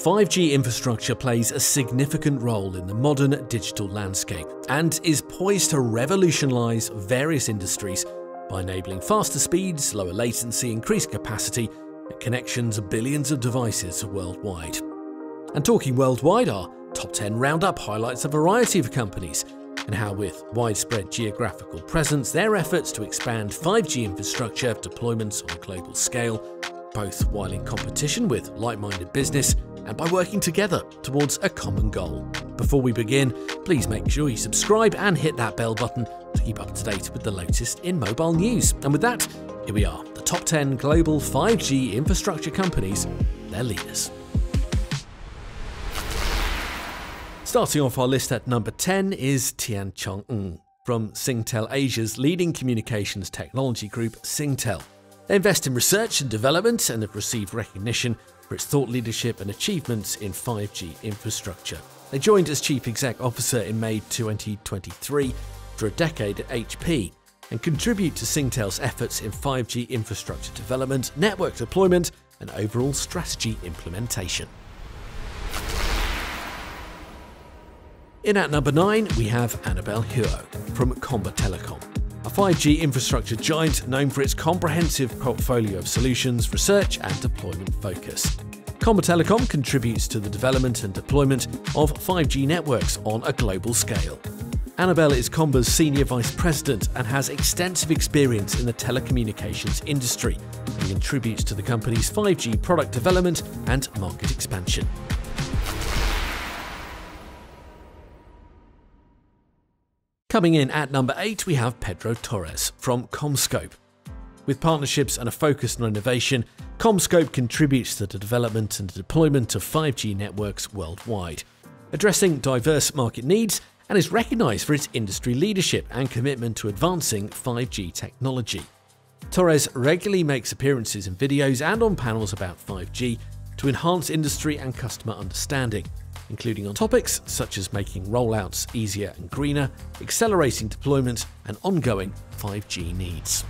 5G infrastructure plays a significant role in the modern digital landscape and is poised to revolutionise various industries by enabling faster speeds, lower latency, increased capacity, and connections of billions of devices worldwide. And talking worldwide, our top 10 roundup highlights a variety of companies and how, with widespread geographical presence, their efforts to expand 5G infrastructure deployments on a global scale, both while in competition with like minded business and by working together towards a common goal. Before we begin, please make sure you subscribe and hit that bell button to keep up to date with the latest in mobile news. And with that, here we are, the top 10 global 5G infrastructure companies, their leaders. Starting off our list at number 10 is Tian Chong from Singtel Asia's leading communications technology group, Singtel. They invest in research and development and have received recognition for its thought leadership and achievements in 5G infrastructure. They joined as Chief Exec Officer in May 2023 for a decade at HP and contribute to Singtel's efforts in 5G infrastructure development, network deployment, and overall strategy implementation. In at number 9, we have Annabelle Huo from Comba Telecom a 5G infrastructure giant known for its comprehensive portfolio of solutions, research and deployment focus. Comba Telecom contributes to the development and deployment of 5G networks on a global scale. Annabelle is Comba's Senior Vice President and has extensive experience in the telecommunications industry and contributes to the company's 5G product development and market expansion. Coming in at number 8, we have Pedro Torres from CommScope. With partnerships and a focus on innovation, CommScope contributes to the development and deployment of 5G networks worldwide, addressing diverse market needs and is recognised for its industry leadership and commitment to advancing 5G technology. Torres regularly makes appearances in videos and on panels about 5G to enhance industry and customer understanding, including on topics such as making rollouts easier and greener, accelerating deployment, and ongoing 5G needs.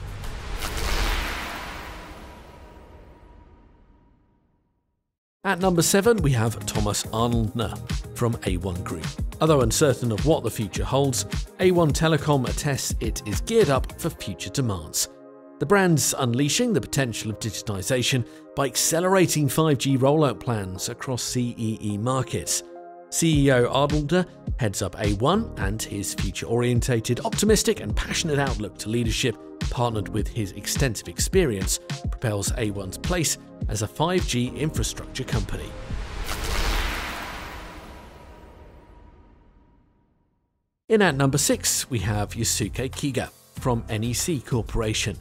At number 7, we have Thomas Arnoldner from A1 Group. Although uncertain of what the future holds, A1 Telecom attests it is geared up for future demands. The brand's unleashing the potential of digitisation by accelerating 5G rollout plans across CEE markets. CEO Arnoldner heads up A1 and his future orientated, optimistic, and passionate outlook to leadership, partnered with his extensive experience, propels A1's place as a 5G infrastructure company. In at number 6, we have Yusuke Kiga from NEC Corporation.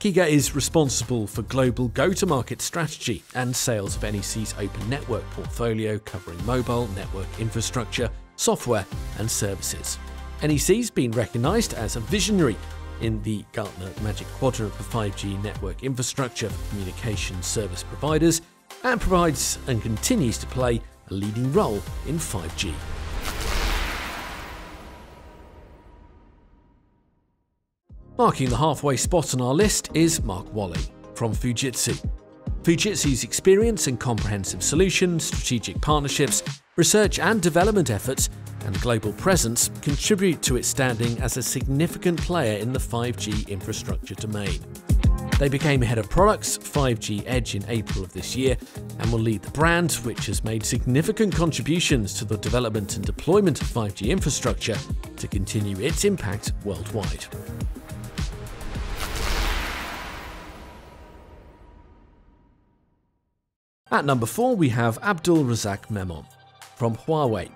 Kiga is responsible for global go-to-market strategy and sales of NEC's open network portfolio covering mobile, network infrastructure, software and services. NEC's been recognised as a visionary in the Gartner Magic Quadrant for 5G network infrastructure for communication service providers and provides and continues to play a leading role in 5G. Marking the halfway spot on our list is Mark Wally from Fujitsu. Fujitsu's experience in comprehensive solutions, strategic partnerships, research and development efforts, and global presence contribute to its standing as a significant player in the 5G infrastructure domain. They became head of products 5G Edge in April of this year and will lead the brand, which has made significant contributions to the development and deployment of 5G infrastructure, to continue its impact worldwide. At number 4 we have Abdul Razak Memon from Huawei.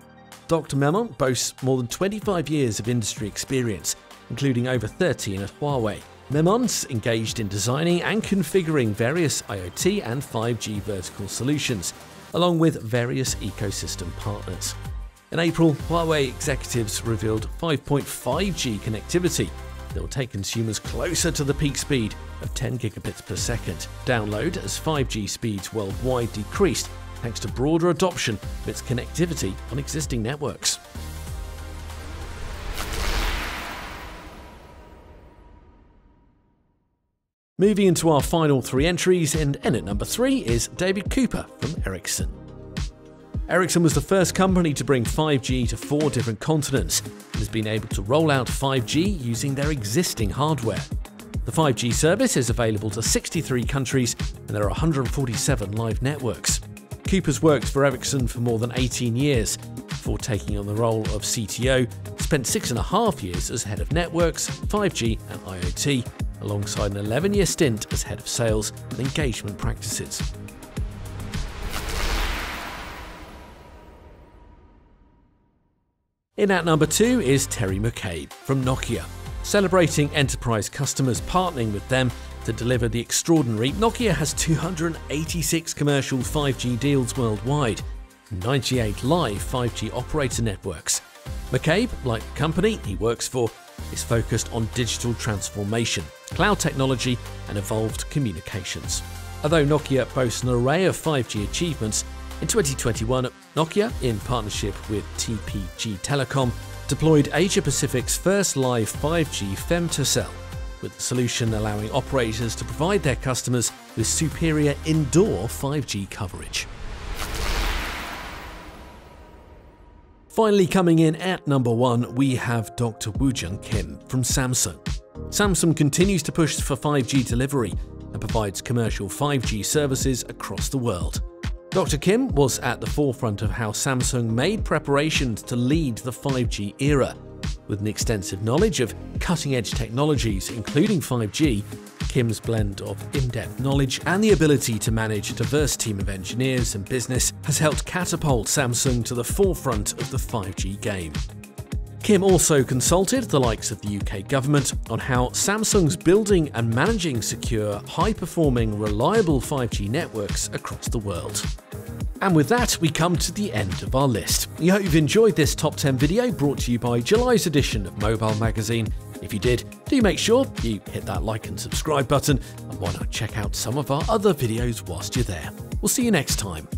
Dr. Memon boasts more than 25 years of industry experience, including over 13 at Huawei. Memon's engaged in designing and configuring various IoT and 5G vertical solutions, along with various ecosystem partners. In April, Huawei executives revealed 5.5G connectivity that will take consumers closer to the peak speed of 10 gigabits per second. Download as 5G speeds worldwide decreased thanks to broader adoption of its connectivity on existing networks. Moving into our final three entries, and in at number three is David Cooper from Ericsson. Ericsson was the first company to bring 5G to four different continents and has been able to roll out 5G using their existing hardware. The 5G service is available to 63 countries and there are 147 live networks. Cooper's worked for Ericsson for more than 18 years before taking on the role of CTO, spent six and a half years as head of networks, 5G, and IoT, alongside an 11 year stint as head of sales and engagement practices. In at number two is Terry McCabe from Nokia. Celebrating enterprise customers partnering with them to deliver the extraordinary, Nokia has 286 commercial 5G deals worldwide, 98 live 5G operator networks. McCabe, like the company he works for, is focused on digital transformation, cloud technology, and evolved communications. Although Nokia boasts an array of 5G achievements, in 2021, Nokia, in partnership with TPG Telecom, deployed Asia Pacific's first live 5G femtocell, with the solution allowing operators to provide their customers with superior indoor 5G coverage. Finally, coming in at number one, we have Dr. Woojune Kim from Samsung. Samsung continues to push for 5G delivery and provides commercial 5G services across the world. Dr. Kim was at the forefront of how Samsung made preparations to lead the 5G era. With an extensive knowledge of cutting edge technologies, including 5G, Kim's blend of in depth knowledge and the ability to manage a diverse team of engineers and business has helped catapult Samsung to the forefront of the 5G game. Kim also consulted the likes of the UK government on how Samsung's building and managing secure, high performing, reliable 5G networks across the world. And with that, we come to the end of our list. We hope you've enjoyed this top 10 video brought to you by July's edition of Mobile Magazine. If you did, do make sure you hit that like and subscribe button, and why not check out some of our other videos whilst you're there. We'll see you next time.